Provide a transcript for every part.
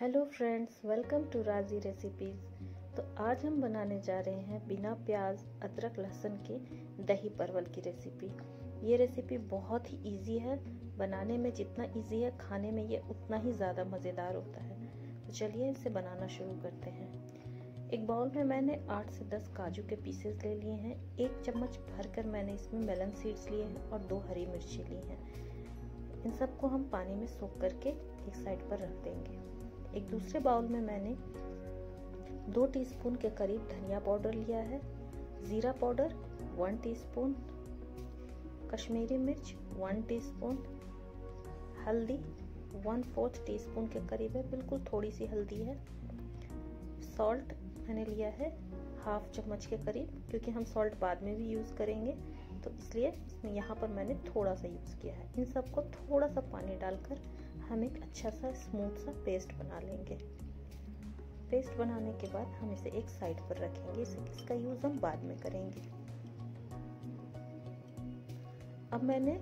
Hello friends, welcome to Razi recipes. तो आज हम बनाने जा रहे हैं बिना प्याज, अदरक, लहसुन के दही परवल की रेसिपी। ये रेसिपी बहुत ही इजी है, बनाने में जितना इजी है, खाने में ये उतना ही ज़्यादा मज़ेदार होता है। तो चलिए इसे बनाना शुरू करते हैं। एक बाउल में मैंने 8 से 10 काजू के पीसेस ले लिए हैं। एक चम्मच भरकर मैंने इसमें मेलन सीड्स लिए हैं और दो हरी मिर्ची ली हैं। इन सबको हम पानी में सोख करके एक साइड पर रख देंगे। एक दूसरे बाउल में मैंने दो टीस्पून के करीब धनिया पाउडर लिया है, ज़ीरा पाउडर, वन टीस्पून, कश्मीरी मिर्च, वन टीस्पून, हल्दी, वन फोर्थ टीस्पून के करीब है, बिल्कुल थोड़ी सी हल्दी है। सॉल्ट मैंने लिया है, हाफ़ चम्मच के करीब, क्योंकि हम सॉल्ट बाद में भी यूज़ करेंगे। तो इसलिए इसमें यहाँ पर मैंने थोड़ा सा यूज़ किया है। इन सबको थोड़ा सा पानी डालकर हम एक अच्छा सा स्मूथ सा पेस्ट बना लेंगे। पेस्ट बनाने के बाद हम इसे एक साइड पर रखेंगे। इसे इसका यूज़ हम बाद में करेंगे। अब मैंने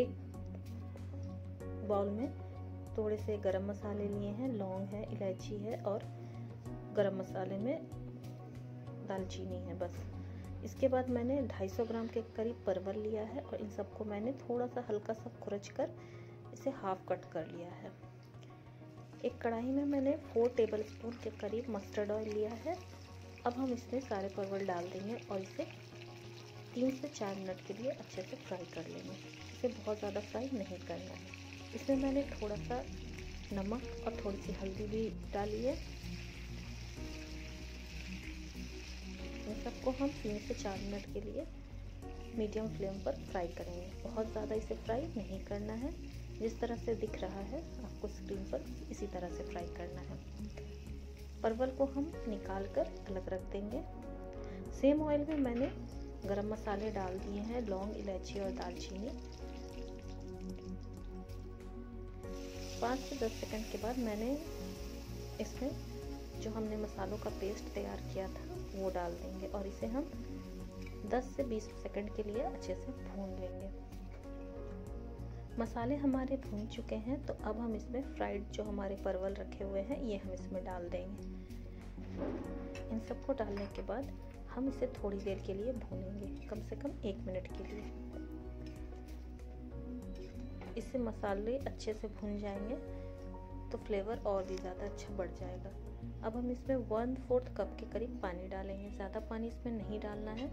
एक बाउल में थोड़े से गरम मसाले लिए हैं। लौंग है, इलायची है और गरम मसाले में दालचीनी है बस। इसके बाद मैंने 250 ग्राम के करीब परवल लिया है और इन सबको मैंने थोड़ा सा हल्का सा खुरच कर इसे हाफ़ कट कर लिया है। एक कढ़ाई में मैंने फोर टेबल स्पून के करीब मस्टर्ड ऑयल लिया है। अब हम इसमें सारे परवल डाल देंगे और इसे तीन से चार मिनट के लिए अच्छे से फ्राई कर लेंगे। इसे बहुत ज़्यादा फ्राई नहीं करना है। इसमें मैंने थोड़ा सा नमक और थोड़ी सी हल्दी भी डाली है। सबको हम तीन से चार मिनट के लिए मीडियम फ्लेम पर फ्राई करेंगे। बहुत ज़्यादा इसे फ्राई नहीं करना है। जिस तरह से दिख रहा है, आपको स्क्रीन पर इसी तरह से फ्राई करना है। परवल को हम निकाल कर अलग रख देंगे। सेम ऑयल में मैंने गरम मसाले डाल दिए हैं, लौंग, इलायची और दालचीनी। पाँच से दस सेकंड के बाद मैंने इसमें जो हमने मसालों का पेस्ट तैयार किया था, वो डाल देंगे और इसे हम 10 से 20 सेकंड के लिए अच्छे से भून लेंगे। मसाले हमारे भून चुके हैं तो अब हम इसमें फ्राइड जो हमारे परवल रखे हुए हैं, ये हम इसमें डाल देंगे। इन सबको डालने के बाद हम इसे थोड़ी देर के लिए भूनेंगे, कम से कम एक मिनट के लिए। इससे मसाले अच्छे से भून जाएँगे तो फ्लेवर और भी ज़्यादा अच्छा बढ़ जाएगा। अब हम इसमें वन फोर्थ कप के करीब पानी डालेंगे ज़्यादा पानी इसमें नहीं डालना है।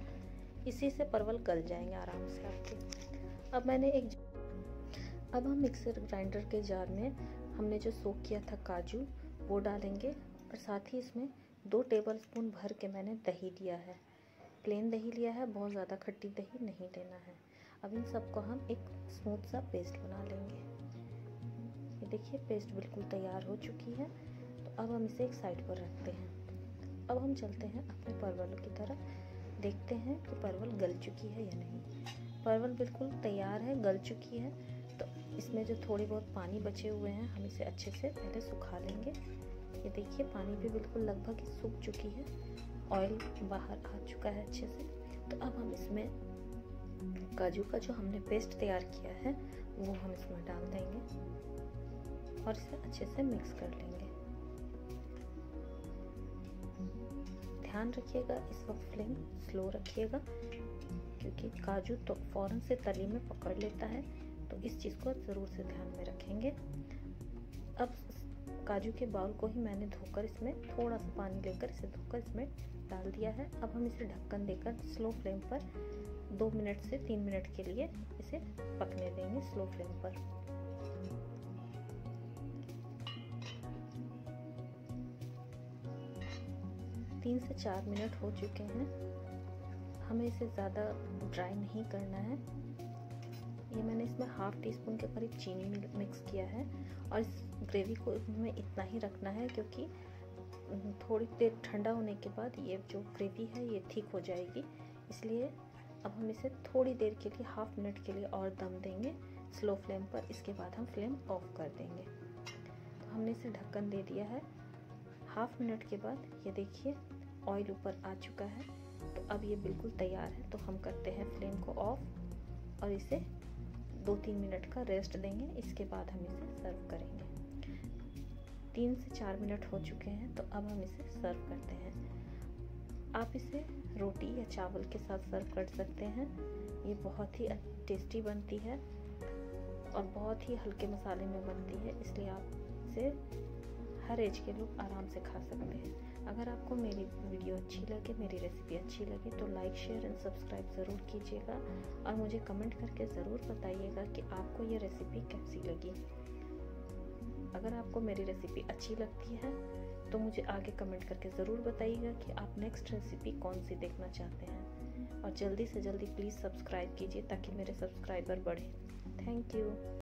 इसी से परवल गल जाएँगे आराम से आपके। अब मैंने एक अब हम मिक्सर ग्राइंडर के जार में हमने जो सोक किया था काजू, वो डालेंगे और साथ ही इसमें दो टेबल स्पून भर के मैंने दही लिया है। प्लेन दही लिया है, बहुत ज़्यादा खट्टी दही नहीं लेना है। अब इन सबको हम एक स्मूथ सा पेस्ट बना लेंगे। ये देखिए पेस्ट बिल्कुल तैयार हो चुकी है। अब हम इसे एक साइड पर रखते हैं। अब हम चलते हैं अपने परवलों की तरफ़। देखते हैं कि परवल गल चुकी है या नहीं। परवल बिल्कुल तैयार है, गल चुकी है। तो इसमें जो थोड़ी बहुत पानी बचे हुए हैं, हम इसे अच्छे से पहले सुखा लेंगे। ये देखिए, पानी भी बिल्कुल लगभग सूख चुकी है। ऑयल बाहर आ चुका है अच्छे से। तो अब हम इसमें काजू का जो हमने पेस्ट तैयार किया है, वो हम इसमें डाल देंगे और इसे अच्छे से मिक्स कर लेंगे। ध्यान रखिएगा, इस वक्त फ्लेम स्लो रखिएगा, क्योंकि काजू तो फ़ौरन से तली में पकड़ लेता है तो इस चीज़ को ज़रूर से ध्यान में रखेंगे। अब काजू के बाउल को ही मैंने धोकर इसमें थोड़ा सा पानी लेकर इसे धोकर इसमें डाल दिया है। अब हम इसे ढक्कन देकर स्लो फ्लेम पर दो मिनट से तीन मिनट के लिए इसे पकने देंगे, स्लो फ्लेम पर। तीन से चार मिनट हो चुके हैं। हमें इसे ज़्यादा ड्राई नहीं करना है। ये मैंने इसमें हाफ़ टी स्पून के करीब चीनी मिक्स किया है और इस ग्रेवी को हमें इतना ही रखना है क्योंकि थोड़ी देर ठंडा होने के बाद ये जो ग्रेवी है ये ठीक हो जाएगी। इसलिए अब हम इसे थोड़ी देर के लिए हाफ़ मिनट के लिए और दम देंगे। स्लो फ्लेम पर इसके बाद हम फ्लेम ऑफ़ कर देंगे। तो हमने इसे ढक्कन दे दिया है। हाफ़ मिनट के बाद ये देखिए ऑयल ऊपर आ चुका है। तो अब ये बिल्कुल तैयार है। तो हम करते हैं फ्लेम को ऑफ़ और इसे दो तीन मिनट का रेस्ट देंगे। इसके बाद हम इसे सर्व करेंगे। तीन से चार मिनट हो चुके हैं। तो अब हम इसे सर्व करते हैं। आप इसे रोटी या चावल के साथ सर्व कर सकते हैं। ये बहुत ही टेस्टी बनती है और बहुत ही हल्के मसाले में बनती है। इसलिए आप इसे हर एज के लोग आराम से खा सकते हैं। अगर आपको मेरी वीडियो अच्छी लगे, मेरी रेसिपी अच्छी लगे तो लाइक शेयर एंड सब्सक्राइब ज़रूर कीजिएगा और मुझे कमेंट करके ज़रूर बताइएगा कि आपको ये रेसिपी कैसी लगी। अगर आपको मेरी रेसिपी अच्छी लगती है तो मुझे आगे कमेंट करके ज़रूर बताइएगा कि आप नेक्स्ट रेसिपी कौन सी देखना चाहते हैं। और जल्दी से जल्दी प्लीज़ सब्सक्राइब कीजिए ताकि मेरे सब्सक्राइबर बढ़े। Thank you